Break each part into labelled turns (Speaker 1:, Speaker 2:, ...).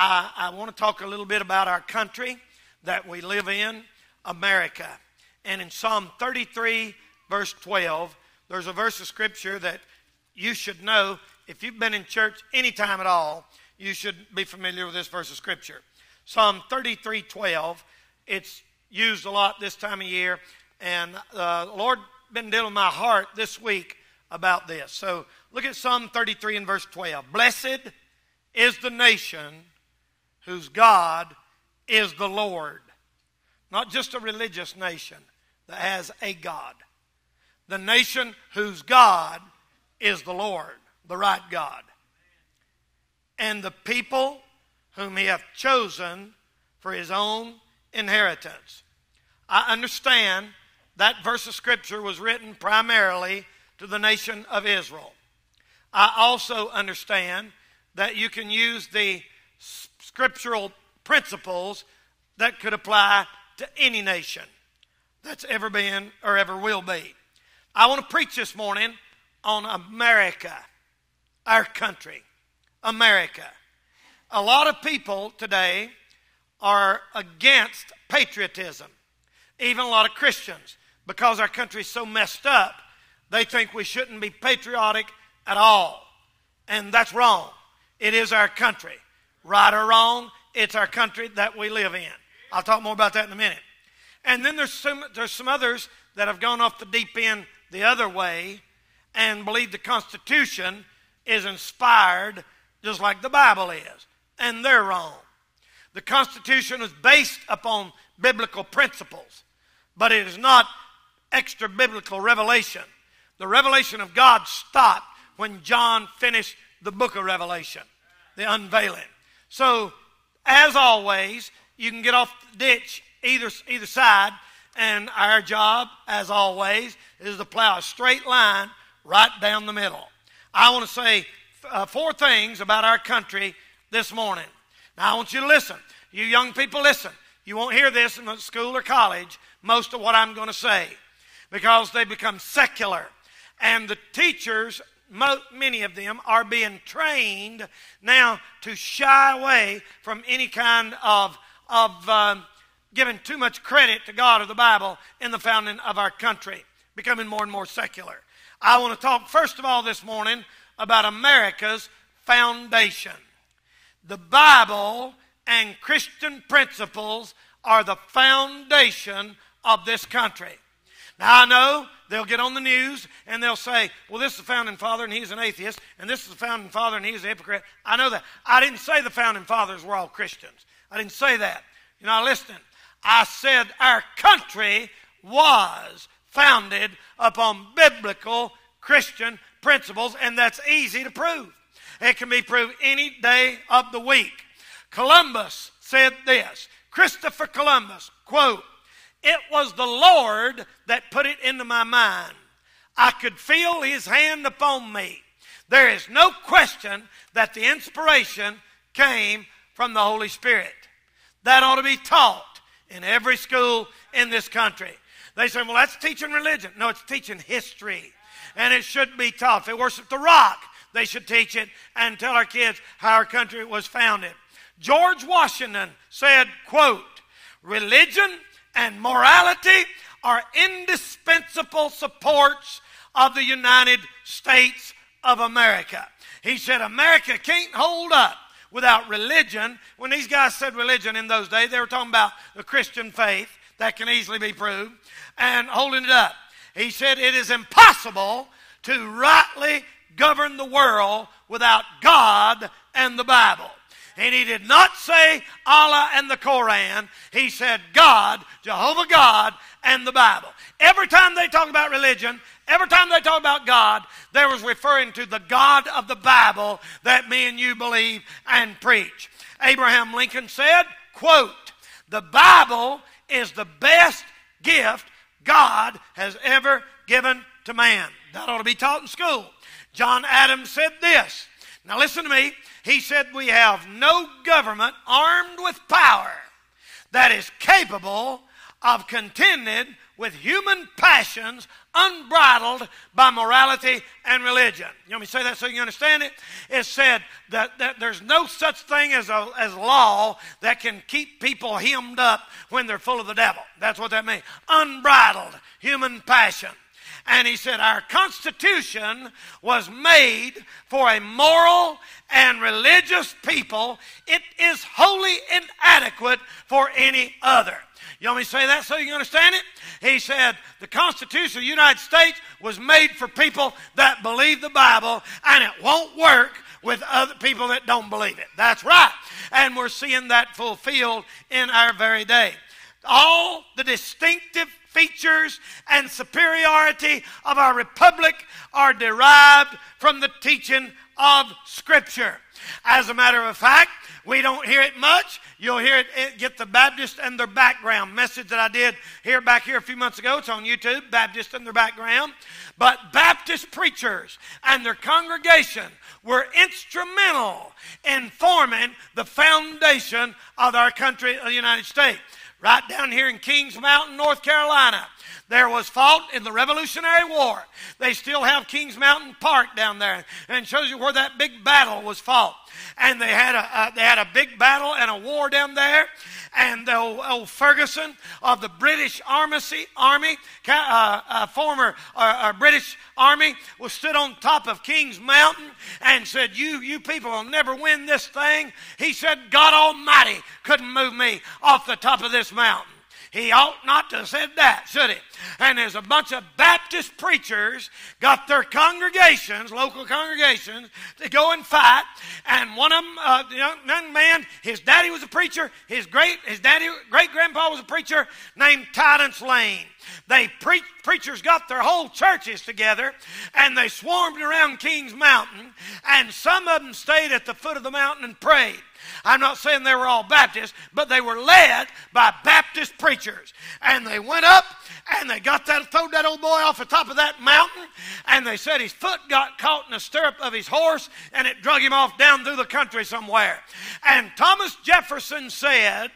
Speaker 1: I, I want to talk a little bit about our country that we live in, America. And in Psalm 33, verse 12, there's a verse of scripture that you should know if you've been in church any time at all, you should be familiar with this verse of scripture. Psalm 33, 12. It's used a lot this time of year, and uh, the Lord been dealing with my heart this week about this. So look at Psalm 33 and verse 12. Blessed is the nation whose God is the Lord. Not just a religious nation that has a God. The nation whose God is the Lord, the right God. And the people whom he hath chosen for his own inheritance. I understand that verse of Scripture was written primarily to the nation of Israel. I also understand that you can use the scriptural principles that could apply to any nation that's ever been or ever will be. I want to preach this morning on America, our country, America. A lot of people today are against patriotism, even a lot of Christians, because our country is so messed up, they think we shouldn't be patriotic at all. And that's wrong. It is our country. Right or wrong, it's our country that we live in. I'll talk more about that in a minute. And then there's some, there's some others that have gone off the deep end the other way and believe the Constitution is inspired just like the Bible is. And they're wrong. The Constitution is based upon biblical principles, but it is not extra biblical revelation. The revelation of God stopped when John finished the book of Revelation, the unveiling. So, as always, you can get off the ditch either, either side, and our job, as always, is to plow a straight line right down the middle. I want to say uh, four things about our country this morning. Now, I want you to listen. You young people, listen. You won't hear this in school or college, most of what I'm going to say, because they become secular. And the teachers many of them are being trained now to shy away from any kind of, of um, giving too much credit to God or the Bible in the founding of our country, becoming more and more secular. I want to talk, first of all, this morning about America's foundation. The Bible and Christian principles are the foundation of this country. Now, I know they'll get on the news and they'll say, well, this is the founding father and he's an atheist, and this is the founding father and he's a hypocrite. I know that. I didn't say the founding fathers were all Christians. I didn't say that. You're not listening. I said our country was founded upon biblical Christian principles, and that's easy to prove. It can be proved any day of the week. Columbus said this Christopher Columbus, quote, it was the Lord that put it into my mind. I could feel his hand upon me. There is no question that the inspiration came from the Holy Spirit. That ought to be taught in every school in this country. They say, well, that's teaching religion. No, it's teaching history. And it should be taught. If they worship the rock, they should teach it and tell our kids how our country was founded. George Washington said, quote, religion and morality are indispensable supports of the United States of America. He said, America can't hold up without religion. When these guys said religion in those days, they were talking about the Christian faith that can easily be proved and holding it up. He said, It is impossible to rightly govern the world without God and the Bible. And he did not say Allah and the Koran. He said God, Jehovah God, and the Bible. Every time they talk about religion, every time they talk about God, they was referring to the God of the Bible that me and you believe and preach. Abraham Lincoln said, quote, the Bible is the best gift God has ever given to man. That ought to be taught in school. John Adams said this. Now listen to me. He said, We have no government armed with power that is capable of contending with human passions unbridled by morality and religion. You want me to say that so you understand it? It said that, that there's no such thing as, a, as law that can keep people hemmed up when they're full of the devil. That's what that means. Unbridled human passion. And he said, Our Constitution was made for a moral and religious people. It is wholly inadequate for any other. You want me to say that so you can understand it? He said the Constitution of the United States was made for people that believe the Bible, and it won't work with other people that don't believe it. That's right. And we're seeing that fulfilled in our very day. All the distinctive features and superiority of our republic are derived from the teaching of Scripture. As a matter of fact, we don't hear it much. You'll hear it, get the Baptist and their background message that I did here back here a few months ago. It's on YouTube, Baptist and their background. But Baptist preachers and their congregation were instrumental in forming the foundation of our country, the United States. Right down here in Kings Mountain, North Carolina, there was fought in the Revolutionary War. They still have Kings Mountain Park down there, and shows you where that big battle was fought. And they had a, a they had a big battle and a war down there. And the old, old Ferguson of the British Army, Army uh, uh, former uh, uh, British Army, was stood on top of Kings Mountain and said, "You you people will never win this thing." He said, "God Almighty couldn't move me off the top of this mountain." He ought not to have said that, should he? And there's a bunch of Baptist preachers got their congregations, local congregations, to go and fight. And one of them, uh, young, young man, his daddy was a preacher. His great, his daddy, great grandpa was a preacher named Tidence Lane. They pre- preachers got their whole churches together and they swarmed around Kings Mountain. And some of them stayed at the foot of the mountain and prayed. I'm not saying they were all Baptists, but they were led by Baptist preachers. And they went up and they got that, throwed that old boy off the top of that mountain, and they said his foot got caught in the stirrup of his horse, and it drug him off down through the country somewhere. And Thomas Jefferson said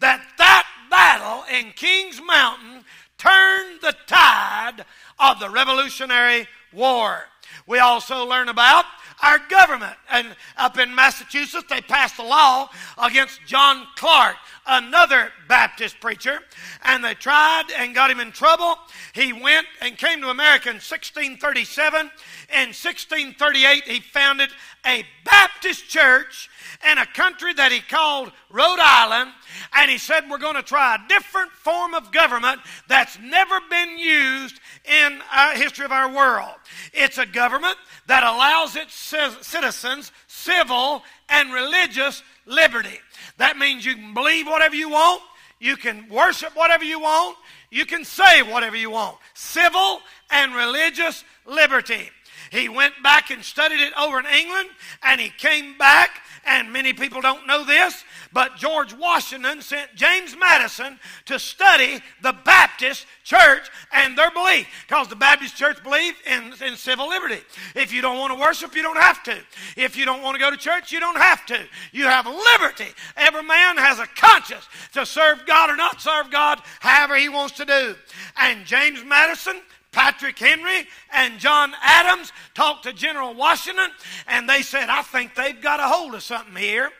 Speaker 1: that that battle in Kings Mountain turned the tide of the Revolutionary War. We also learn about our government. And up in Massachusetts, they passed a law against John Clark, another Baptist preacher, and they tried and got him in trouble. He went and came to America in 1637. In 1638, he founded a Baptist church in a country that he called Rhode Island, and he said, We're going to try a different form of government that's never been used in the history of our world. It's a government that allows its citizens civil and religious liberty. That means you can believe whatever you want, you can worship whatever you want, you can say whatever you want. Civil and religious liberty. He went back and studied it over in England, and he came back and many people don't know this, but George Washington sent James Madison to study the Baptist church and their belief. Because the Baptist church believe in, in civil liberty. If you don't want to worship, you don't have to. If you don't want to go to church, you don't have to. You have liberty. Every man has a conscience to serve God or not serve God, however he wants to do. And James Madison Patrick Henry and John Adams talked to General Washington, and they said, I think they've got a hold of something here.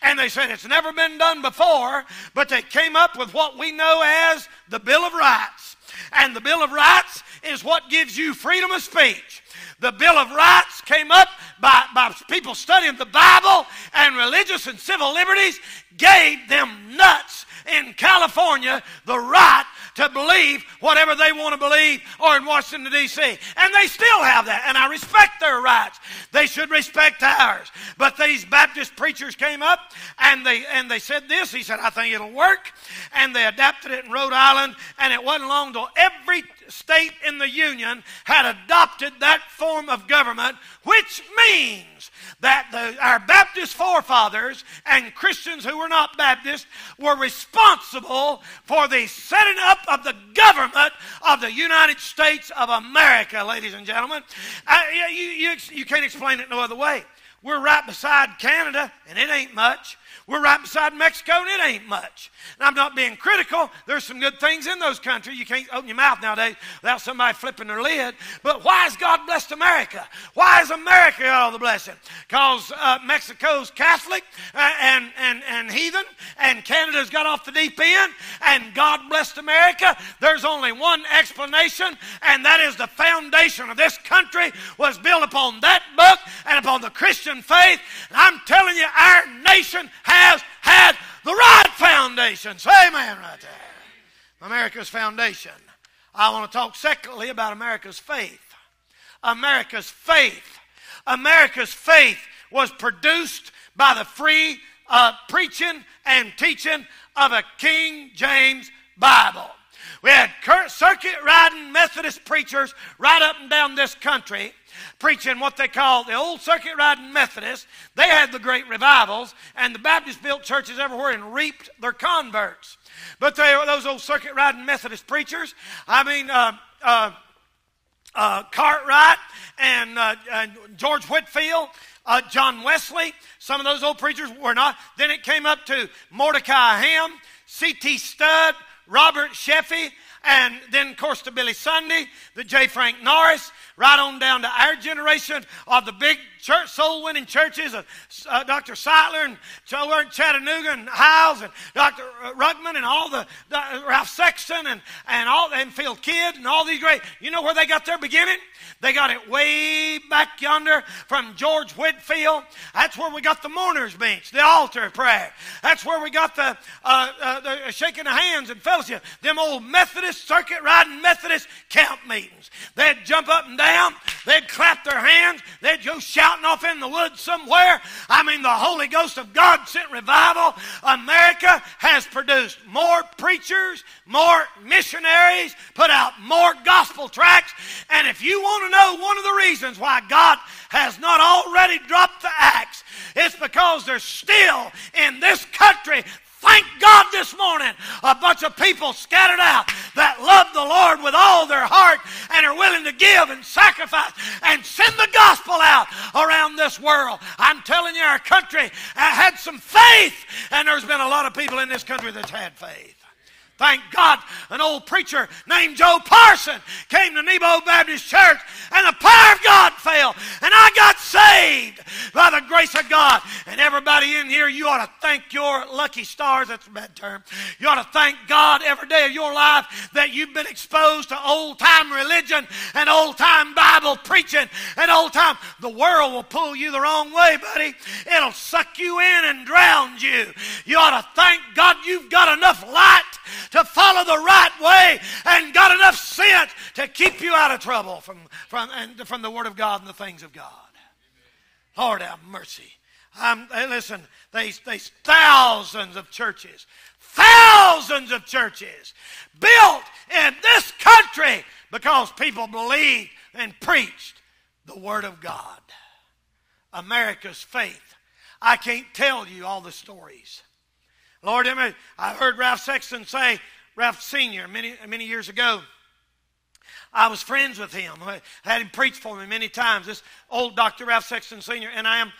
Speaker 1: And they said, It's never been done before, but they came up with what we know as the Bill of Rights. And the Bill of Rights is what gives you freedom of speech. The Bill of Rights came up by, by people studying the Bible, and religious and civil liberties gave them nuts in California the right to believe whatever they want to believe or in Washington, D.C. And they still have that. And I respect their rights. They should respect ours. But these Baptist preachers came up and they, and they said this. He said, I think it'll work. And they adapted it in Rhode Island. And it wasn't long till every state in the Union had adopted that form of government, which means that the, our Baptist forefathers and Christians who were not Baptist were responsible for the setting up of the government of the United States of America, ladies and gentlemen. Uh, you, you, you can't explain it no other way. We're right beside Canada, and it ain't much. We're right beside Mexico, and it ain't much. And I'm not being critical. There's some good things in those countries. You can't open your mouth nowadays without somebody flipping their lid. But why has God blessed America? Why is America all the blessing? Because uh, Mexico's Catholic uh, and, and, and heathen, and Canada's got off the deep end, and God blessed America. There's only one explanation, and that is the foundation of this country was built upon that book and upon the Christian faith. And I'm telling you, our nation has had the right foundation. Say amen right there. America's foundation. I want to talk secondly about America's faith. America's faith. America's faith was produced by the free uh, preaching and teaching of a King James Bible. We had circuit riding Methodist preachers right up and down this country preaching what they call the old circuit riding Methodists. They had the great revivals, and the Baptists built churches everywhere and reaped their converts. But they were those old circuit riding Methodist preachers. I mean, uh, uh, uh, Cartwright and uh, George Whitefield, Uh, John Wesley, some of those old preachers were not. Then it came up to Mordecai Ham, C.T. Studd, Robert Sheffey, and then, of course, to Billy Sunday, the J. Frank Norris, right on down to our generation of the big church, soul winning churches of uh, Dr. Sightler and Chattanooga and Hyles and Dr. Ruckman and all the, the Ralph Sexton and, and all and Phil Kidd and all these great. You know where they got their beginning? They got it way back yonder from George Whitefield. That's where we got the mourner's bench, the altar prayer. That's where we got the, uh, uh, the shaking of hands and fellowship. Them old Methodist, circuit riding Methodist camp meetings. They'd jump up and down. They'd clap their hands. They'd go shouting off in the woods somewhere. I mean, the Holy Ghost of God sent revival. America has produced more preachers, more missionaries, put out more gospel tracts. And if you want to know one of the reasons why God has not already dropped the axe, it's because there's still in this country Thank God this morning, a bunch of people scattered out that love the Lord with all their heart and are willing to give and sacrifice and send the gospel out around this world. I'm telling you, our country had some faith, and there's been a lot of people in this country that's had faith. Thank God, an old preacher named Joe Parson came to Nebo Baptist Church, and the power of God fell, and I got saved by the grace of God. And everybody in here, you ought to thank your lucky stars. That's a bad term. You ought to thank God every day of your life that you've been exposed to old time religion and old time Bible preaching and old time. The world will pull you the wrong way, buddy. It'll suck you in and drown you. You ought to thank God you've got enough light to follow the right way and got enough sense to keep you out of trouble from, from, and from the Word of God and the things of God. Lord have mercy. Um, listen, there's, there's thousands of churches, thousands of churches built in this country because people believed and preached the Word of God. America's faith. I can't tell you all the stories. Lord, I heard Ralph Sexton say, Ralph Sr., many, many years ago, I was friends with him. I had him preach for me many times. This old Dr. Ralph Sexton Sr., and I am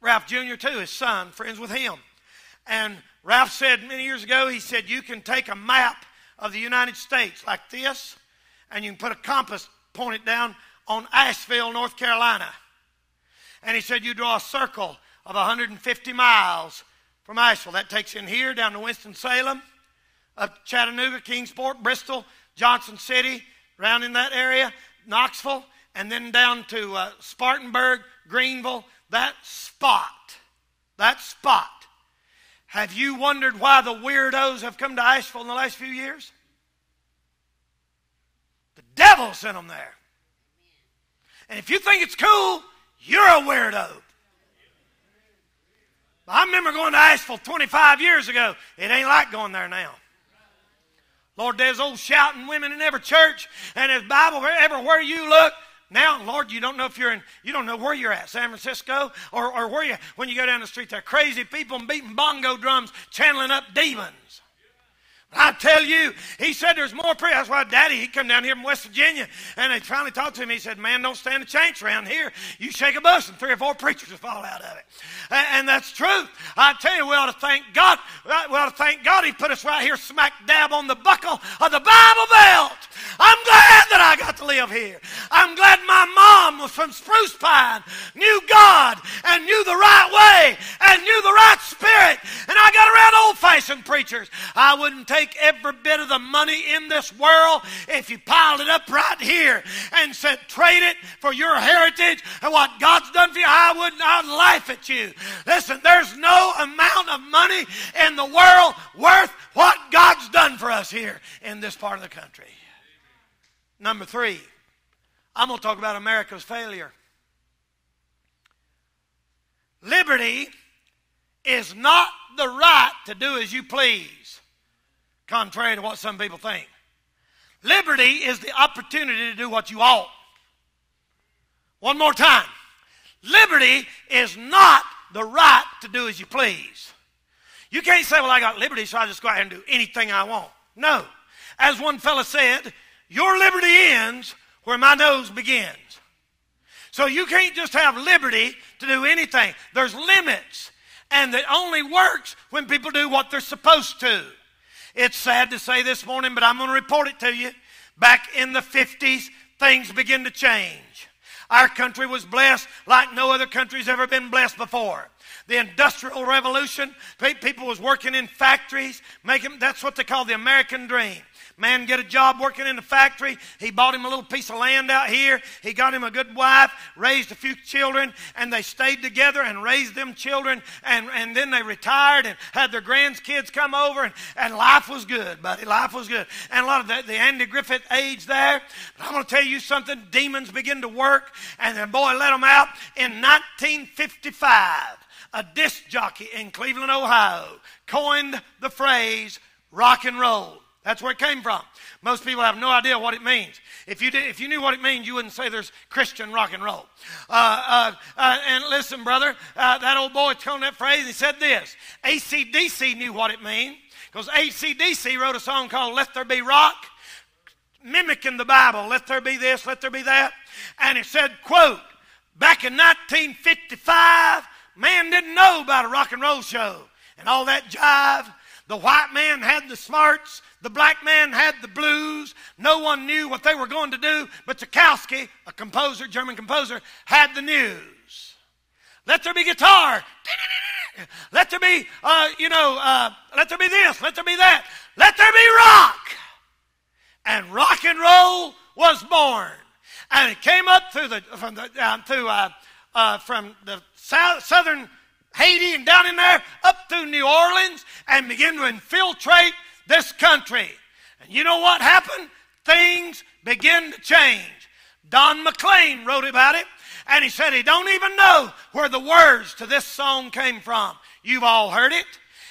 Speaker 1: Ralph Jr., too, his son, friends with him. And Ralph said many years ago, he said, You can take a map of the United States like this, and you can put a compass, point it down on Asheville, North Carolina. And he said, You draw a circle of 150 miles from Asheville. That takes in here down to Winston-Salem, up Chattanooga, Kingsport, Bristol, Johnson City, around in that area, Knoxville, and then down to uh, Spartanburg, Greenville, that spot. That spot. Have you wondered why the weirdos have come to Asheville in the last few years? The devil sent them there. And if you think it's cool, you're a weirdo. I remember going to Asheville 25 years ago. It ain't like going there now. Lord, there's old shouting women in every church, and there's Bible everywhere you look. Now, Lord, you don't know if you're in, you don't know where you're at, San Francisco, or, or where you, when you go down the street, there are crazy people beating bongo drums, channeling up demons. I tell you, he said there's more prayer. That's why Daddy, he come down here from West Virginia, and they finally talked to him. He said, man, don't stand a chance around here. You shake a bus and three or four preachers will fall out of it. And, and that's true. I tell you, we ought to thank God. We ought to thank God he put us right here smack dab on the buckle of the Bible Belt. I'm glad that I got to live here. I'm glad my mom was from Spruce Pine, knew God, and knew the right way, and knew the right spirit. And I got around old-fashioned preachers. I wouldn't take take every bit of the money in this world if you piled it up right here and said, trade it for your heritage and what God's done for you. I wouldn't, I'd laugh at you. Listen, there's no amount of money in the world worth what God's done for us here in this part of the country. Number three, I'm going to talk about America's failure. Liberty is not the right to do as you please contrary to what some people think. Liberty is the opportunity to do what you ought. One more time. Liberty is not the right to do as you please. You can't say, well, I got liberty, so I just go out and do anything I want. No. As one fellow said, your liberty ends where my nose begins. So you can't just have liberty to do anything. There's limits. And it only works when people do what they're supposed to. It's sad to say this morning, but I'm going to report it to you. Back in the 50s, things begin to change. Our country was blessed like no other country's ever been blessed before. The Industrial Revolution, people was working in factories, making, that's what they call the American dream. Man get a job working in the factory. He bought him a little piece of land out here. He got him a good wife, raised a few children, and they stayed together and raised them children. And, and then they retired and had their grandkids come over, and, and life was good, buddy. Life was good. And a lot of the, the Andy Griffith age there. But I'm going to tell you something. Demons begin to work, and the boy let them out in 1955 a disc jockey in Cleveland, Ohio, coined the phrase rock and roll. That's where it came from. Most people have no idea what it means. If you, did, if you knew what it means, you wouldn't say there's Christian rock and roll. Uh, uh, uh, and listen, brother, uh, that old boy told that phrase. He said this ACDC knew what it means because ACDC wrote a song called Let There Be Rock, mimicking the Bible. Let there be this, let there be that. And it said, quote, back in 1955, man didn't know about a rock and roll show and all that jive. The white man had the smarts, the black man had the blues. No one knew what they were going to do, but Tchaikovsky, a composer, German composer, had the news. Let there be guitar. Let there be, uh, you know, uh, let there be this. Let there be that. Let there be rock. And rock and roll was born. And it came up through the, from the, uh, through, uh, from the south, southern Haiti and down in there up through New Orleans and begin to infiltrate this country. And you know what happened? Things begin to change. Don McLean wrote about it, and he said he don't even know where the words to this song came from. You've all heard it.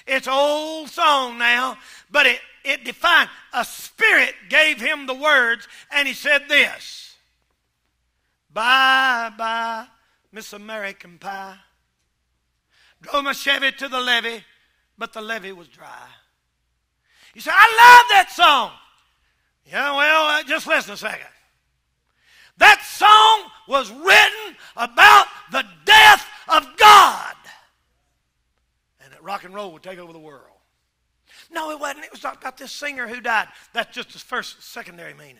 Speaker 1: It's old song now, but it, it defined. A spirit gave him the words, and he said this Bye bye, Miss American Pie. Drove my Chevy to the levee, but the levee was dry. You say, I love that song. Yeah, well, uh, just listen a second. That song was written about the death of God. And that rock and roll would take over the world. No, it wasn't. It was about this singer who died. That's just his first, secondary meaning.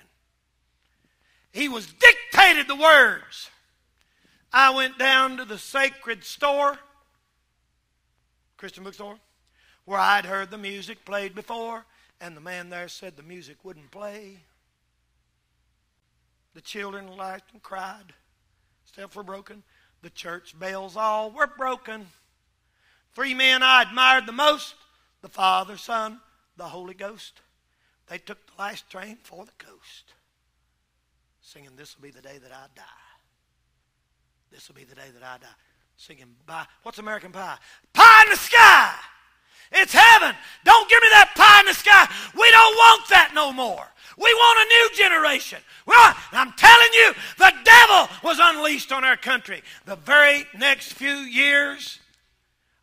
Speaker 1: He was dictated the words. I went down to the sacred store Christian bookstore, where I'd heard the music played before, and the man there said the music wouldn't play. The children laughed and cried. Steps were broken. The church bells all were broken. Three men I admired the most the Father, Son, the Holy Ghost. They took the last train for the coast, singing, This will be the day that I die. This will be the day that I die singing by what's American Pie? Pie in the sky. It's heaven. Don't give me that pie in the sky. We don't want that no more. We want a new generation. Well, I'm telling you, the devil was unleashed on our country. The very next few years,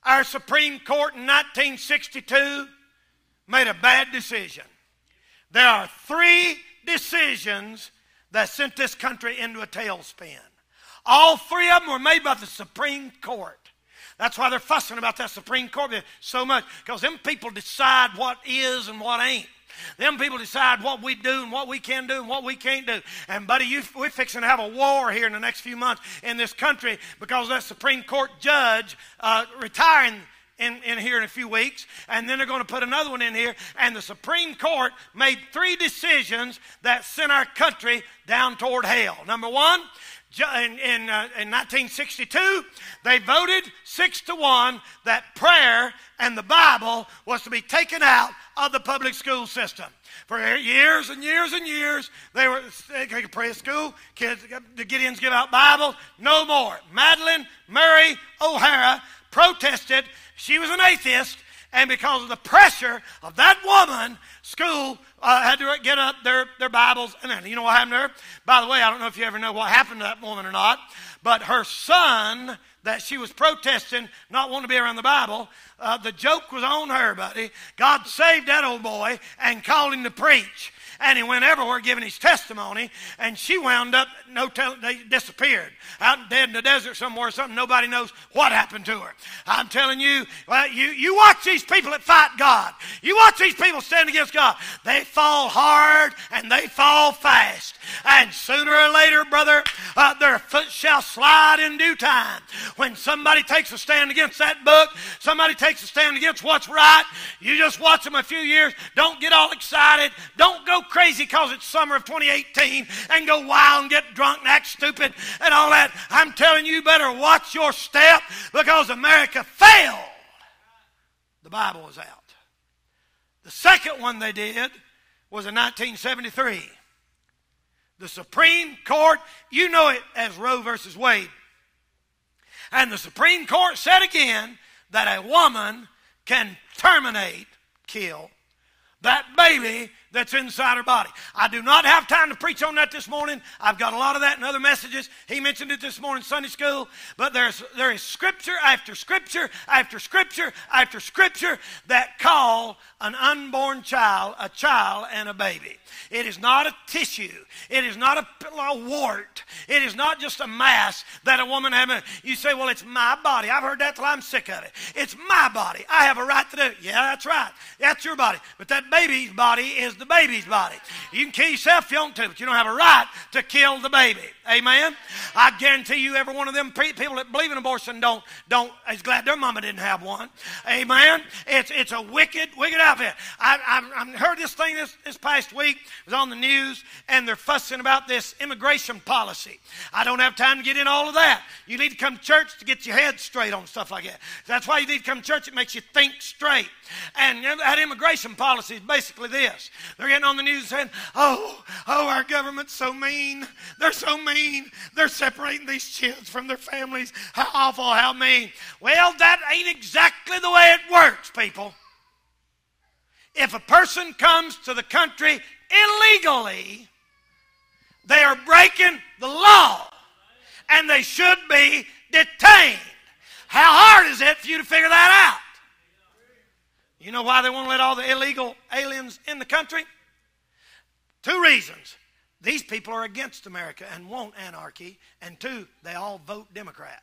Speaker 1: our Supreme Court in 1962 made a bad decision. There are three decisions that sent this country into a tailspin. All three of them were made by the Supreme Court. That's why they're fussing about that Supreme Court so much, because them people decide what is and what ain't. Them people decide what we do and what we can do and what we can't do. And, buddy, you, we're fixing to have a war here in the next few months in this country because that Supreme Court judge uh, retiring in, in here in a few weeks, and then they're going to put another one in here. And the Supreme Court made three decisions that sent our country down toward hell. Number one, in, in, uh, in 1962, they voted six to one that prayer and the Bible was to be taken out of the public school system. For years and years and years, they were they could pray at school. Kids, the Gideons give out Bibles. No more. Madalyn Murray O'Hair protested. She was an atheist, and because of the pressure of that woman, school uh, had to get up their, their Bibles. And then, you know what happened to her? By the way, I don't know if you ever know what happened to that woman or not, but her son that she was protesting, not wanting to be around the Bible, uh, the joke was on her, buddy. God saved that old boy and called him to preach and he went everywhere giving his testimony, and she wound up, no tell, they disappeared, out dead in the desert somewhere, something nobody knows what happened to her. I'm telling you, well, you, you watch these people that fight God. You watch these people stand against God. They fall hard and they fall fast. And sooner or later, brother, uh, their foot shall slide in due time. When somebody takes a stand against that book, somebody takes a stand against what's right, you just watch them a few years. Don't get all excited. Don't go crazy because it's summer of 2018 and go wild and get drunk and act stupid and all that. I'm telling you, better watch your step because America failed. The Bible was out. The second one they did was in 1973. The Supreme Court, you know it as Roe versus Wade. And the Supreme Court said again that a woman can terminate, kill, that baby that's inside her body. I do not have time to preach on that this morning. I've got a lot of that in other messages. He mentioned it this morning Sunday school. But there's there is scripture after scripture after scripture after scripture that call an unborn child a child and a baby. It is not a tissue. It is not a, a wart. It is not just a mass that a woman has. You say, well, it's my body. I've heard that till I'm sick of it. It's my body. I have a right to do it. Yeah, that's right. That's your body. But that baby's body is the baby's body. You can kill yourself if you want to, but you don't have a right to kill the baby. Amen. I guarantee you, every one of them people that believe in abortion don't don't is glad their mama didn't have one. Amen. It's it's a wicked wicked outfit. I I, I heard this thing this this past week it was on the news, and they're fussing about this immigration policy. I don't have time to get in all of that. You need to come to church to get your head straight on stuff like that. That's why you need to come to church. It makes you think straight. And that immigration policy is basically this: they're getting on the news saying, "Oh, oh, our government's so mean. They're so mean." They're separating these kids from their families. How awful, how mean. Well, that ain't exactly the way it works, people. If a person comes to the country illegally, they are breaking the law and they should be detained. How hard is it for you to figure that out? You know why they won't let all the illegal aliens in the country? Two reasons. These people are against America and want anarchy. And two, they all vote Democrat.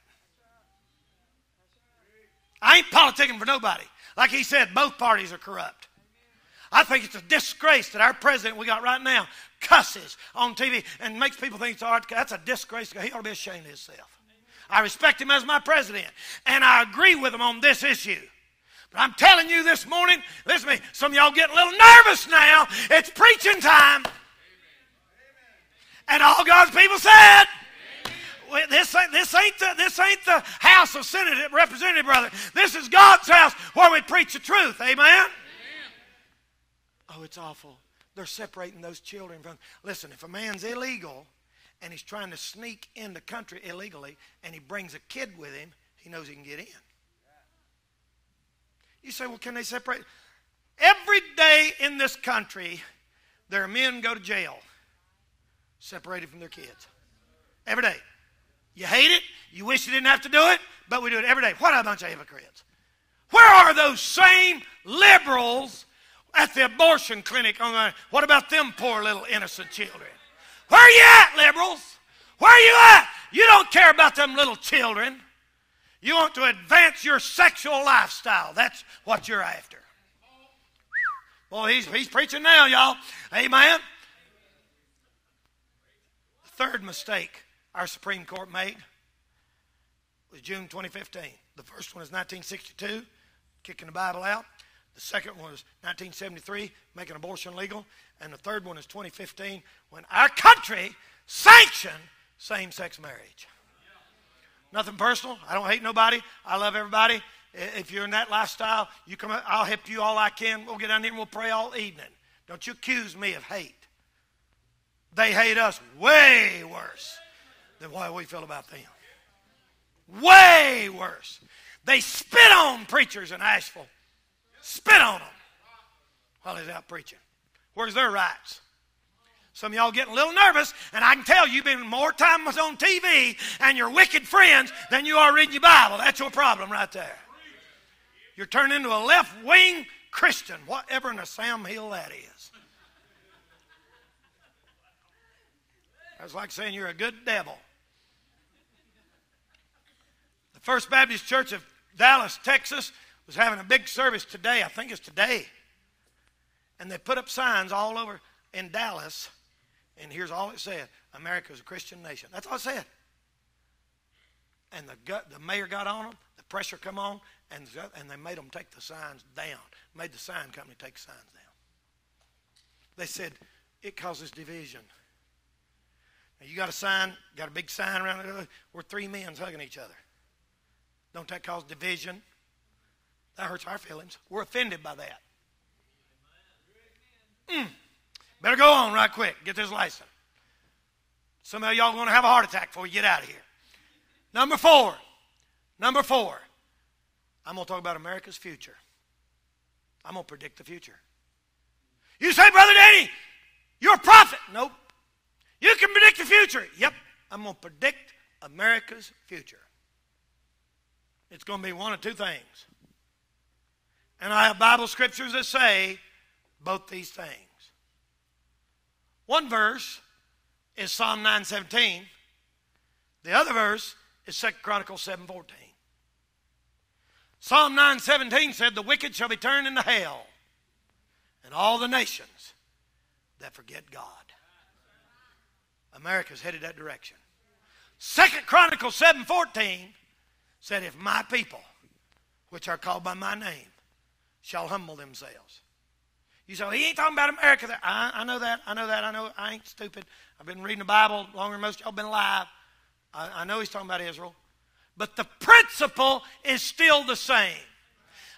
Speaker 1: I ain't politicking for nobody. Like he said, both parties are corrupt. I think it's a disgrace that our president we got right now cusses on TV and makes people think it's art. That's a disgrace. He ought to be ashamed of himself. I respect him as my president, and I agree with him on this issue. But I'm telling you this morning, listen to me, some of y'all getting a little nervous now. It's preaching time. And all God's people said, this ain't, this, ain't the, this ain't the house of Senate representative, brother. This is God's house where we preach the truth. Amen? Amen? Oh, it's awful. They're separating those children from. Listen, if a man's illegal and he's trying to sneak in the country illegally and he brings a kid with him, he knows he can get in. You say, well, can they separate? Every day in this country, there are men go to jail separated from their kids. Every day. You hate it. You wish you didn't have to do it, but we do it every day. What a bunch of hypocrites. Where are those same liberals at the abortion clinic. What about them poor little innocent children? Where are you at, liberals? Where are you at? You don't care about them little children. You want to advance your sexual lifestyle. That's what you're after. Well, he's, he's preaching now, y'all. Amen. The third mistake our Supreme Court made was June 2015. The first one is 1962, kicking the Bible out. The second one was 1973, making abortion legal. And the third one is 2015, when our country sanctioned same sex marriage. Nothing personal. I don't hate nobody. I love everybody. If you're in that lifestyle, you come. I'll help you all I can. We'll get down there and we'll pray all evening. Don't you accuse me of hate. They hate us way worse than what we feel about them. Way worse. They spit on preachers in Asheville. Spit on them while he's out preaching. Where's their rights? Some of y'all getting a little nervous, and I can tell you've been more time on TV and your wicked friends than you are reading your Bible. That's your problem right there. You're turning into a left wing Christian, whatever in a Sam Hill that is. That's like saying you're a good devil. The First Baptist Church of Dallas, Texas, was having a big service today. I think it's today. And they put up signs all over in Dallas. And here's all it said America is a Christian nation. That's all it said. And the, the mayor got on them, the pressure come on, and, and they made them take the signs down. Made the sign company take signs down. They said it causes division. Now you got a sign, got a big sign around it. We're three men hugging each other. Don't that cause division? That hurts our feelings. We're offended by that. Mm. Better go on right quick. Get this license. Some of y'all going to have a heart attack before you get out of here. Number four. Number four. I'm going to talk about America's future. I'm going to predict the future. You say, Brother Danny, you're a prophet. Nope. You can predict the future. Yep. I'm going to predict America's future. It's going to be one of two things. And I have Bible scriptures that say both these things. One verse is Psalm 917. The other verse is 2 Chronicles 7:14. Psalm 9:17 said, "The wicked shall be turned into hell, and all the nations that forget God." America's headed that direction. Second Chronicles 7:14 said, "If my people, which are called by my name, shall humble themselves." You say, well, he ain't talking about America. I, I, know that. I know that. I know. I ain't stupid. I've been reading the Bible longer than most y'all been alive. I, I know he's talking about Israel. But the principle is still the same.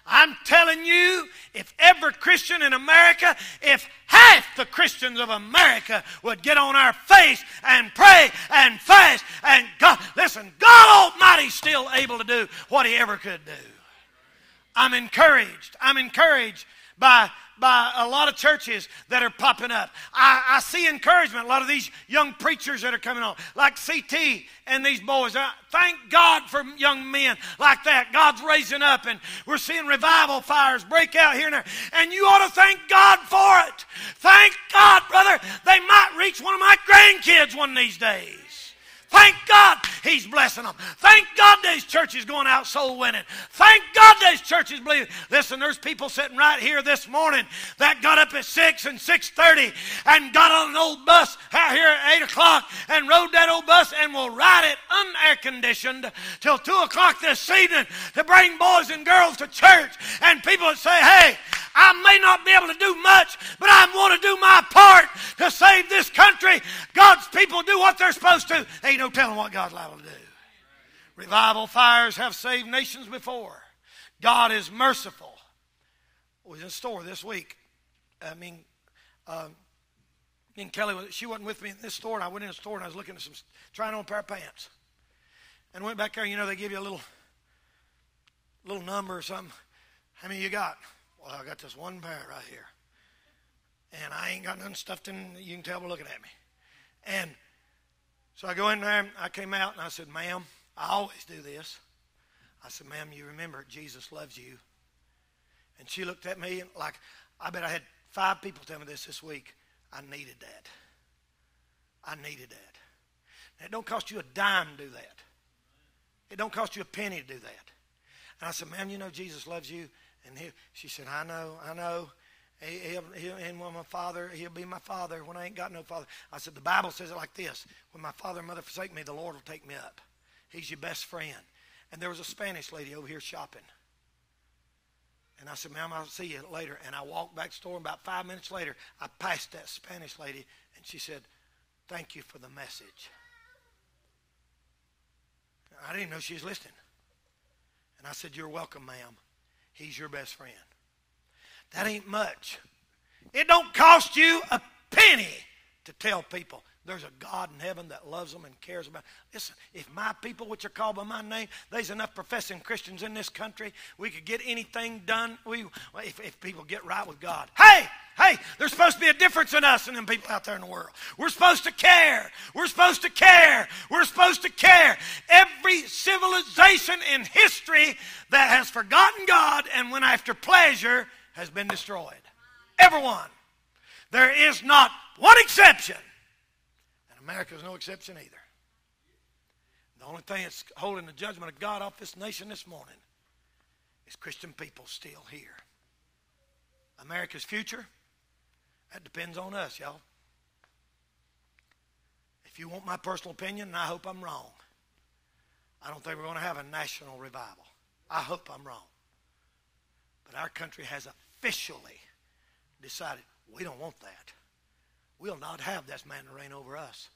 Speaker 1: I'm telling you, if every Christian in America, if half the Christians of America would get on our face and pray and fast and God, listen, God Almighty's still able to do what He ever could do. I'm encouraged. I'm encouraged by by a lot of churches that are popping up. I, I, see encouragement. A lot of these young preachers that are coming on, like CT and these boys. I thank God for young men like that. God's raising up, and we're seeing revival fires break out here and there. And you ought to thank God for it. Thank God, brother. They might reach one of my grandkids one of these days. Thank God He's blessing them. Thank God these churches going out soul winning. Thank God these churches believe. Listen, there's people sitting right here this morning that got up at 6 and 6.30 and got on an old bus out here at 8 o'clock and rode that old bus and will ride it unair conditioned till 2 o'clock this evening to bring boys and girls to church. And people that say, hey, I may not be able to do much, but I want to do my part to save this country. God's people do what they're supposed to. Ain't no telling what God's liable to do. Revival fires have saved nations before. God is merciful. I was in store this week. I mean, uh, me and Kelly, she wasn't with me in this store, and I went in the store and I was looking at some, trying on a pair of pants. And went back there, you know, they give you a little, little number or something. How many you got? Well, I got this one pair right here. And I ain't got nothing stuffed in, you can tell by looking at me. And so I go in there, I came out and I said, ma'am, I always do this. I said, ma'am, you remember Jesus loves you. And she looked at me like I bet I had five people tell me this this week. I needed that. I needed that. it don't cost you a dime to do that. It don't cost you a penny to do that. And I said, ma'am, you know Jesus loves you. And he, she said, I know, I know. He, he'll, he'll, and when my father, he'll be my father when I ain't got no father. I said, the Bible says it like this. When my father and mother forsake me, the Lord will take me up. He's your best friend. And there was a Spanish lady over here shopping. And I said, ma'am, I'll see you later. And I walked back to the store. And about five minutes later, I passed that Spanish lady. And she said, thank you for the message. I didn't know she was listening. And I said, you're welcome, ma'am. He's your best friend. That ain't much. It don't cost you a penny to tell people there's a God in heaven that loves them and cares about. Them. Listen, if my people, which are called by my name, there's enough professing Christians in this country, we could get anything done. We, if, if people get right with God. Hey, hey, there's supposed to be a difference in us and them people out there in the world. We're supposed to care. We're supposed to care. We're supposed to care. Every civilization in history that has forgotten God and went after pleasure has been destroyed. Everyone. There is not one exception. And America is no exception either. The only thing that's holding the judgment of God off this nation this morning is Christian people still here. America's future, that depends on us, y'all. If you want my personal opinion, and I hope I'm wrong, I don't think we're going to have a national revival. I hope I'm wrong. But our country has officially decided we don't want that. We'll not have this man to reign over us.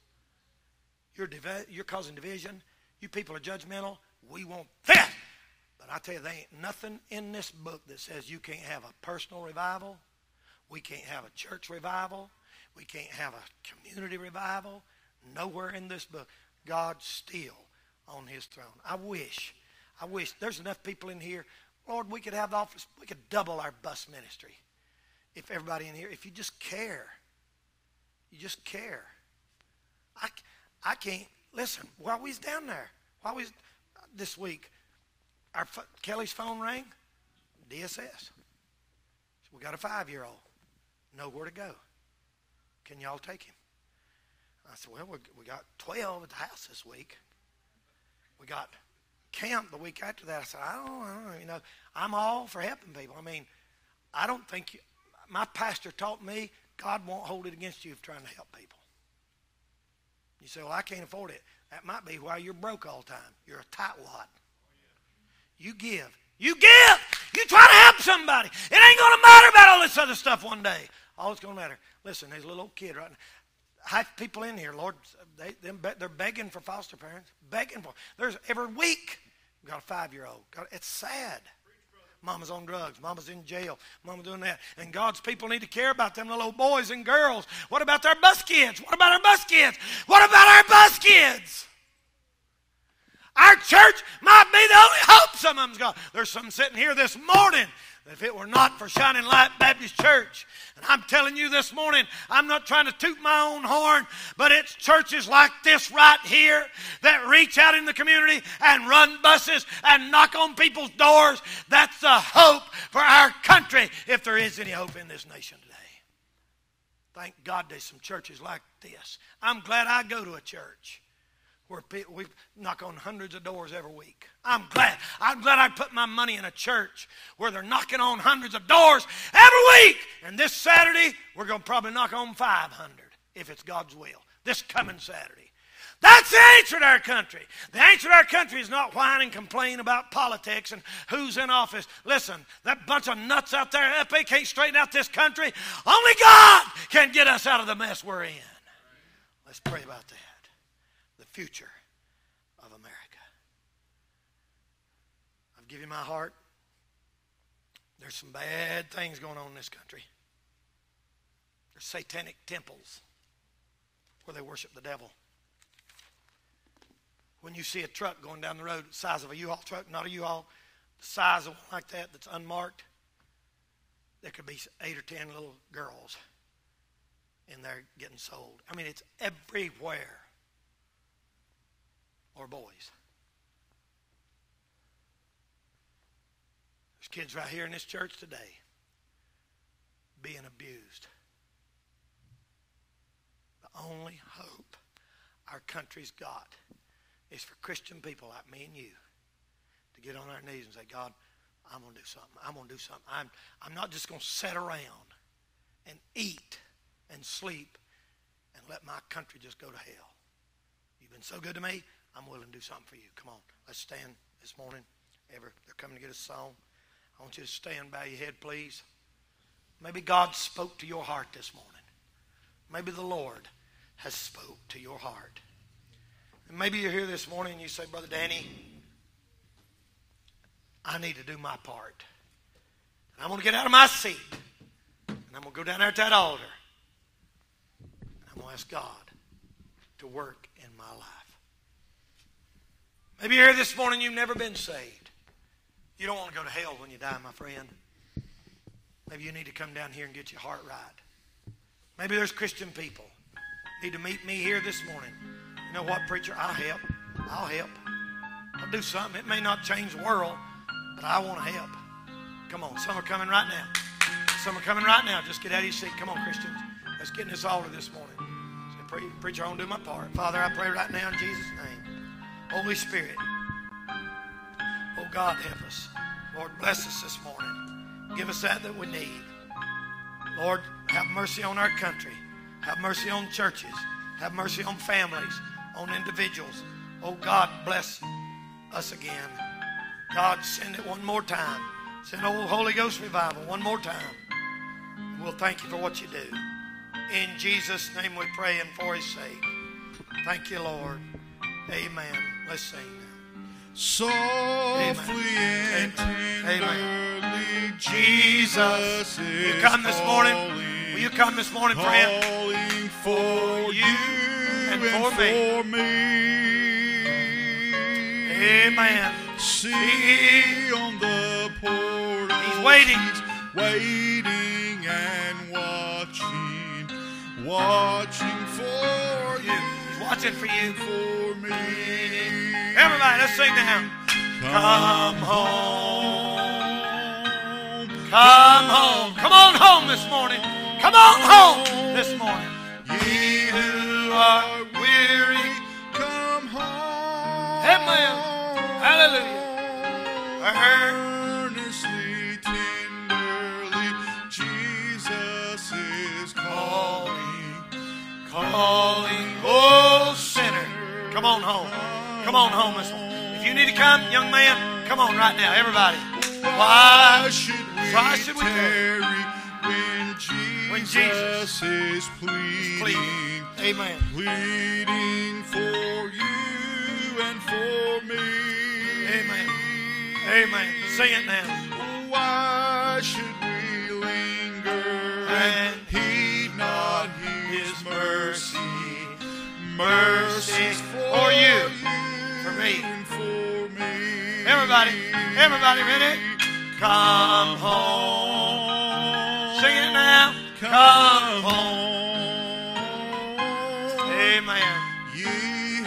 Speaker 1: You're, divi- you're causing division. You people are judgmental. We want that. But I tell you, there ain't nothing in this book that says you can't have a personal revival. We can't have a church revival. We can't have a community revival. Nowhere in this book. God's still on his throne. I wish, I wish there's enough people in here Lord, we could have the office, we could double our bus ministry. If everybody in here, if you just care, you just care. I, I can't, listen, while we was down there, while we was, this week, our Kelly's phone rang, DSS. we got a five-year-old, nowhere to go. Can y'all take him? I said, well, we, got 12 at the house this week. We got camp the week after that. I said, I don't, I don't you know, I'm all for helping people. I mean, I don't think you, my pastor taught me God won't hold it against you for trying to help people. You say, well, I can't afford it. That might be why you're broke all the time. You're a tightwad. You give. You give. You try to somebody. It ain't going to matter about all this other stuff one day. All it's going to matter. Listen, there's a little old kid right now. Half people in here, Lord, they, they're begging for foster parents, begging for. There's every week, got a five-year-old. It's sad. Mama's on drugs. Mama's in jail. Mama's doing that. And God's people need to care about them little boys and girls. What about their bus kids? What about our bus kids? What about our bus kids? Our church might be the only hope some of them's got. There's some sitting here this morning if it were not for Shining Light Baptist Church, and I'm telling you this morning, I'm not trying to toot my own horn, but it's churches like this right here that reach out in the community and run buses and knock on people's doors. That's the hope for our country, if there is any hope in this nation today. Thank God there's some churches like this. I'm glad I go to a church where people, we knock on hundreds of doors every week. I'm glad. I'm glad I put my money in a church where they're knocking on hundreds of doors every week. And this Saturday, we're going to probably knock on 500 if it's God's will. This coming Saturday. That's the answer to our country. The answer to our country is not whine and complain about politics and who's in office. Listen, that bunch of nuts out there, they can't straighten out this country. Only God can get us out of the mess we're in. Let's pray about that future of America. I've given my heart. There's some bad things going on in this country. There's satanic temples where they worship the devil. When you see a truck going down the road the size of a U-Haul truck, not a U-Haul, the size of one like that that's unmarked, there could be eight or ten little girls in there getting sold. I mean, it's everywhere or boys. There's kids right here in this church today being abused. The only hope our country's got is for Christian people like me and you to get on our knees and say, God, I'm going to do something. I'm going to do something. I'm, I'm not just going to sit around and eat and sleep and let my country just go to hell. You've been so good to me. I'm willing to do something for you. Come on, let's stand this morning. Ever, they're coming to get a song. I want you to stand, by your head, please. Maybe God spoke to your heart this morning. Maybe the Lord has spoke to your heart. And maybe you're here this morning and you say, Brother Danny, I need to do my part. And I'm going to get out of my seat. And I'm going to go down there to that altar. And I'm going to ask God to work in my life. Maybe you're here this morning, you've never been saved. You don't want to go to hell when you die, my friend. Maybe you need to come down here and get your heart right. Maybe there's Christian people need to meet me here this morning. You know what, preacher? I'll help. I'll help. I'll do something. It may not change the world, but I want to help. Come on, some are coming right now. Some are coming right now. Just get out of your seat. Come on, Christians. Let's get in this altar this morning. Say, preacher, I want to do my part. Father, I pray right now in Jesus' name. Holy Spirit. Oh, God, help us. Lord, bless us this morning. Give us that that we need. Lord, have mercy on our country. Have mercy on churches. Have mercy on families, on individuals. Oh, God, bless us again. God, send it one more time. Send old Holy Ghost revival one more time. We'll thank you for what you do. In Jesus' name we pray and for his sake. Thank you, Lord. Amen. Let's sing now.
Speaker 2: Softly
Speaker 1: Amen.
Speaker 2: and tenderly. Jesus
Speaker 1: You come this morning. Will you come this morning, friend?
Speaker 2: calling for
Speaker 1: you
Speaker 2: you
Speaker 1: and
Speaker 2: and,
Speaker 1: for
Speaker 2: for
Speaker 1: me.
Speaker 2: me.
Speaker 1: Amen.
Speaker 2: See on the.
Speaker 1: He's waiting.
Speaker 2: Waiting and watching, watching for
Speaker 1: You. He's watching for you.
Speaker 2: for me.
Speaker 1: Everybody, let's sing now.
Speaker 2: Come home.
Speaker 1: Come home. Come on home this morning. Come on home this morning.
Speaker 2: Ye
Speaker 1: who are weary.
Speaker 2: come home.
Speaker 1: Amen. Hallelujah.
Speaker 2: Earnestly, tenderly, Jesus is calling.
Speaker 1: Sinner. Come on home. Come on home. If you need to come, young man, come on right now. Everybody. Why
Speaker 2: should we,
Speaker 1: why should we
Speaker 2: tarry when Jesus,
Speaker 1: When Jesus
Speaker 2: is pleading,
Speaker 1: pleading. Amen.
Speaker 2: pleading for you and for me?
Speaker 1: Amen. Amen. Sing it now.
Speaker 2: Why should we linger
Speaker 1: And
Speaker 2: heed not His mercy? Mercies
Speaker 1: for you, for me.
Speaker 2: for me.
Speaker 1: Everybody, everybody ready? Come home. Sing it now. Come home. Amen.
Speaker 2: Ye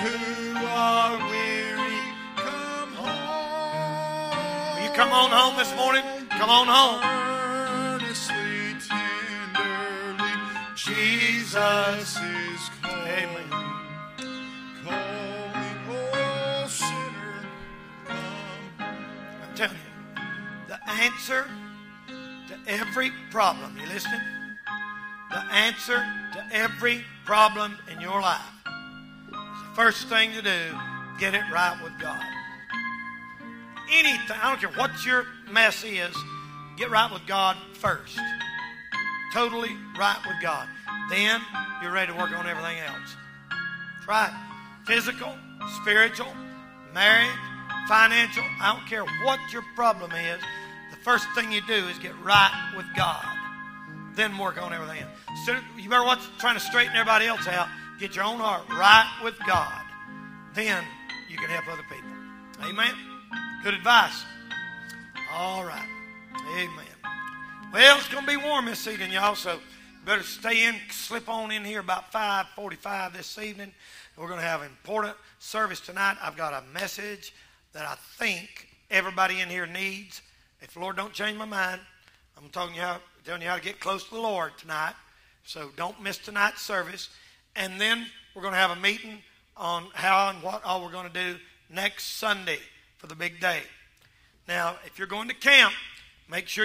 Speaker 2: who
Speaker 1: are weary.
Speaker 2: come home.
Speaker 1: Will you come on home this morning? Come on home.
Speaker 2: Earnestly, tenderly,
Speaker 1: Jesus.
Speaker 2: Jesus is calling.
Speaker 1: Amen. Answer to every problem, you listening? The answer to every problem in your life is the first thing to do, get it right with God. Anything, I don't care what your mess is, get right with God first. Totally right with God. Then you're ready to work on everything else. That's right. Physical, spiritual, marriage, financial. I don't care what your problem is. First thing you do is get right with God. Then work on everything else. So you better watch trying to straighten everybody else out. Get your own heart right with God. Then you can help other people. Amen. Good advice. All right. Amen. Well, it's going to be warm this evening, y'all, so better stay in, slip on in here about 5.45 this evening. We're going to have an important service tonight. I've got a message that I think everybody in here needs. If the Lord don't change my mind, I'm talking you how telling you how to get close to the Lord tonight. So don't miss tonight's service. And then we're going to have a meeting on how and what all we're going to do next Sunday for the big day. Now, if you're going to camp, make sure